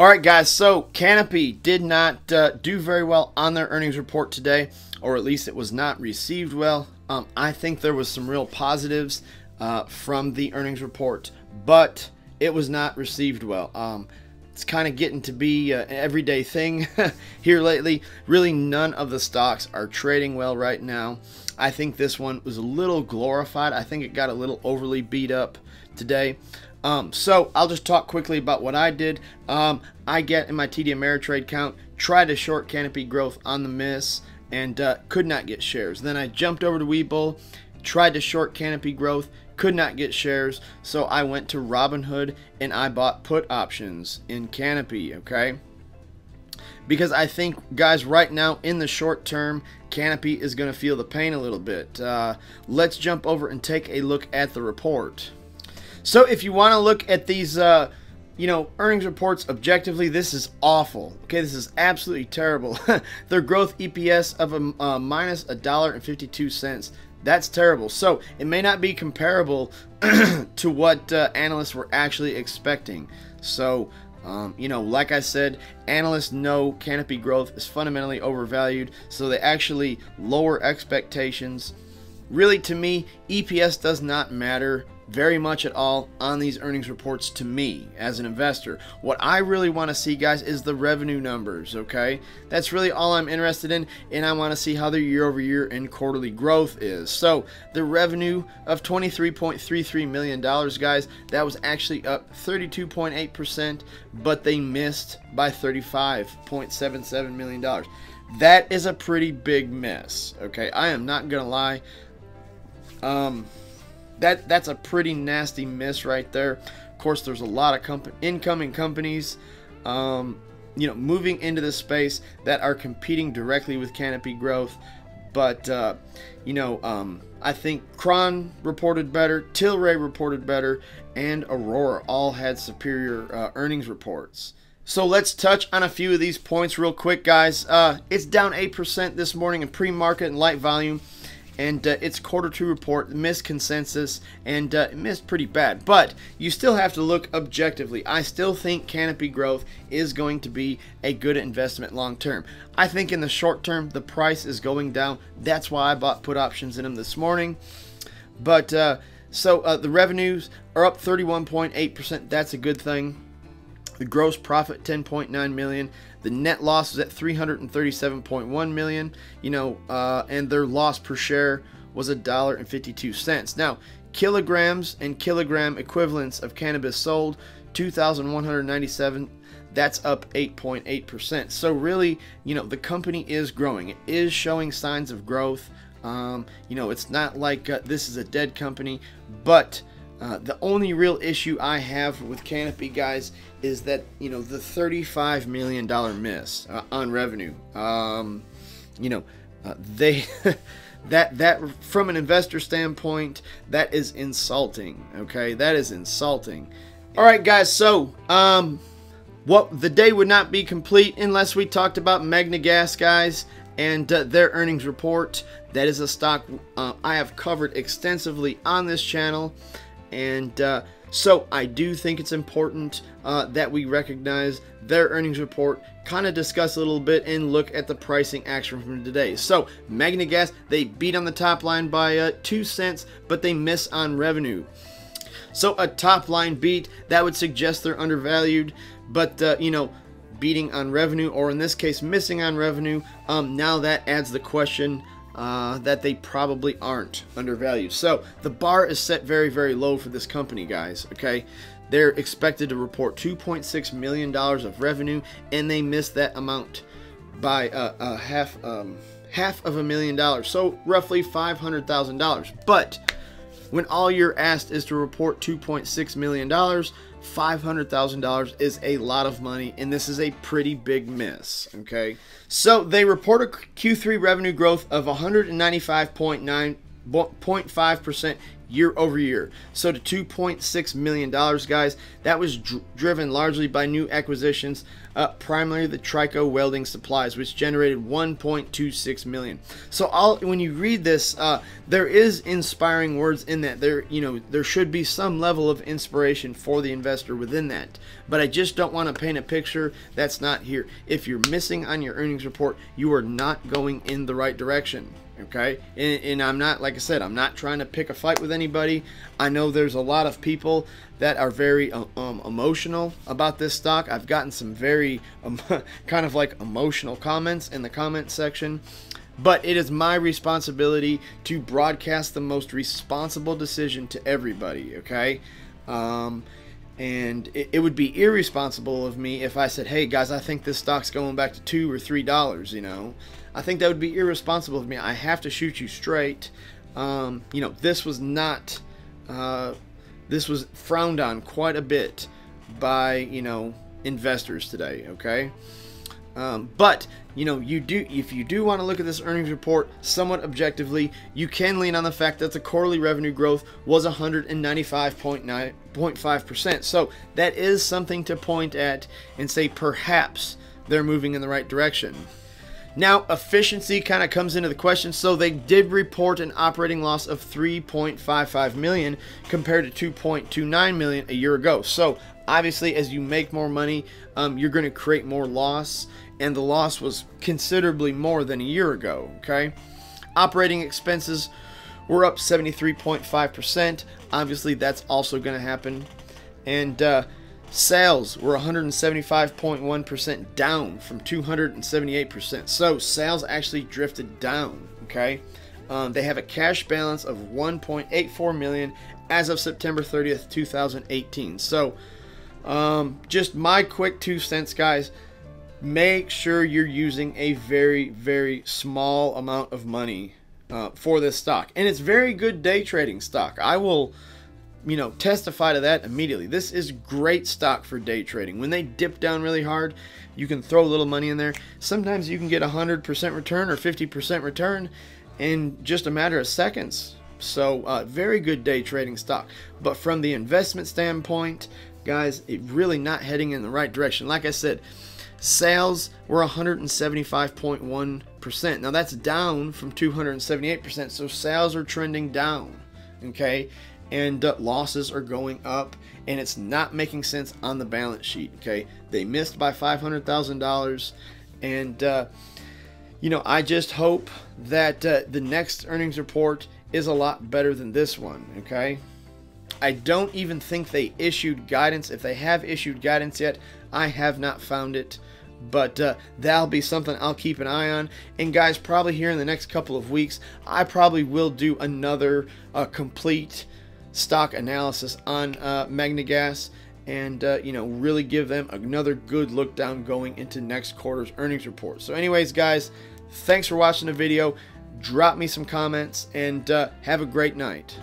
All right, guys. So Canopy did not uh, do very well on their earnings report today, or at least it was not received well. Um, I think there was some real positives uh, from the earnings report, but it was not received well. Um, it's kind of getting to be uh, an everyday thing here lately. Really, none of the stocks are trading well right now. I think this one was a little glorified. I think it got a little overly beat up today. Um, so I'll just talk quickly about what I did. Um, I get in my TD Ameritrade count, tried to short Canopy growth on the miss, and uh, could not get shares. Then I jumped over to Webull, tried to short Canopy growth, could not get shares, so I went to Robinhood and I bought put options in Canopy. Okay. Because I think, guys, right now in the short term, Canopy is going to feel the pain a little bit. Uh, let's jump over and take a look at the report. So if you want to look at these, uh, you know, earnings reports objectively, this is awful. Okay, this is absolutely terrible. Their growth EPS of a uh, minus a dollar and fifty-two cents. That's terrible. So it may not be comparable to what uh, analysts were actually expecting. So. Um, you know, like I said, analysts know Canopy growth is fundamentally overvalued, so they actually lower expectations. Really, to me, EPS does not matter very much at all on these earnings reports to me as an investor. What I really want to see, guys, is the revenue numbers, okay? That's really all I'm interested in, and I want to see how their year over year and quarterly growth is. So, the revenue of $23.33 million, guys, that was actually up 32.8%, but they missed by $35.77 million. That is a pretty big miss, okay? I am not going to lie. Um, that that's a pretty nasty miss right there. Of course, there's a lot of comp- incoming companies, um, you know, moving into this space that are competing directly with Canopy Growth. But uh, you know, um, I think Cron reported better, Tilray reported better, and Aurora all had superior uh, earnings reports. So let's touch on a few of these points real quick, guys. Uh, it's down 8% this morning in pre-market and light volume and uh, its quarter two report missed consensus and uh, missed pretty bad. But you still have to look objectively. I still think Canopy Growth is going to be a good investment long term. I think in the short term the price is going down. That's why I bought put options in them this morning. But uh, so uh, the revenues are up 31.8%. That's a good thing. The gross profit 10.9 million. The net loss was at 337.1 million. You know, uh, and their loss per share was a dollar and 52 cents. Now, kilograms and kilogram equivalents of cannabis sold 2,197. That's up 8.8%. So really, you know, the company is growing. It is showing signs of growth. Um, you know, it's not like uh, this is a dead company, but uh, the only real issue I have with Canopy, guys, is that you know the thirty-five million dollar miss uh, on revenue. Um, you know, uh, they that that from an investor standpoint, that is insulting. Okay, that is insulting. All right, guys. So, um, what the day would not be complete unless we talked about MagneGas, guys, and uh, their earnings report. That is a stock uh, I have covered extensively on this channel. And uh, so I do think it's important uh, that we recognize their earnings report, kind of discuss a little bit, and look at the pricing action from today. So MagneGas, they beat on the top line by uh, 2 cents, but they miss on revenue. So a top line beat, that would suggest they're undervalued, but uh, you know, beating on revenue, or in this case, missing on revenue, um, now that adds the question uh, that they probably aren't undervalued. So the bar is set very, very low for this company, guys. Okay, they're expected to report 2.6 million dollars of revenue, and they missed that amount by uh, uh, half um, half of a million dollars, so roughly five hundred thousand dollars. But when all you're asked is to report 2.6 million dollars, $500,000 is a lot of money, and this is a pretty big miss. Okay, so they report a Q3 revenue growth of 195.9.5% year over year. So to 2.6 million dollars, guys, that was dr driven largely by new acquisitions uh, primarily the Trico welding supplies, which generated 1.26 million. So I'll, when you read this, uh, there is inspiring words in that. There, you know, there should be some level of inspiration for the investor within that. But I just don't want to paint a picture that's not here. If you're missing on your earnings report, you are not going in the right direction okay? And, and, i'm not like i said i'm not trying to pick a fight with anybody. I know there's a lot of people that are very uh, um, emotional about this stock. I've gotten some very um, kind of like emotional comments in the comment section. But it is my responsibility to broadcast the most responsible decision to everybody okay? Um, and it, it, would be irresponsible of me if I said, "Hey guys, I think this stock's going back to two or three dollars." You know, I think that would be irresponsible of me. I have to shoot you straight. Um, you know, this was not. Uh, this was frowned on quite a bit by you know investors today. Okay. Um, but you know, you do if you do want to look at this earnings report somewhat objectively, you can lean on the fact that the quarterly revenue growth was 195.9.5%. So that is something to point at and say perhaps they're moving in the right direction. Now, efficiency kind of comes into the question. So they did report an operating loss of 3.55 million compared to 2.29 million a year ago. So obviously, as you make more money, um, you're going to create more loss, and the loss was considerably more than a year ago. Okay, operating expenses were up 73.5%. Obviously, that's also going to happen, and uh, Sales were 175.1% down from 278%. So sales actually drifted down. Okay, um, they have a cash balance of 1.84 million as of September 30th, 2018. So, um, just my quick two cents, guys. Make sure you're using a very, very small amount of money uh, for this stock, and it's very good day trading stock. I will you know, testify to that immediately. This is great stock for day trading. When they dip down really hard, you can throw a little money in there. Sometimes you can get 100% return or 50% return in just a matter of seconds. So, uh, very good day trading stock. But from the investment standpoint, guys, it really not heading in the right direction. Like I said, sales were 175.1%. Now that's down from 278%. So sales are trending down. Okay and uh, losses are going up and it's not making sense on the balance sheet okay they missed by $500000 and uh, you know i just hope that uh, the next earnings report is a lot better than this one okay i don't even think they issued guidance if they have issued guidance yet i have not found it but uh, that'll be something I'll keep an eye on. And guys, probably here in the next couple of weeks, I probably will do another uh, complete stock analysis on uh, MagneGas and uh, you know really give them another good look down going into next quarter's earnings report. So anyways guys, thanks for watching the video. Drop me some comments and uh, have a great night.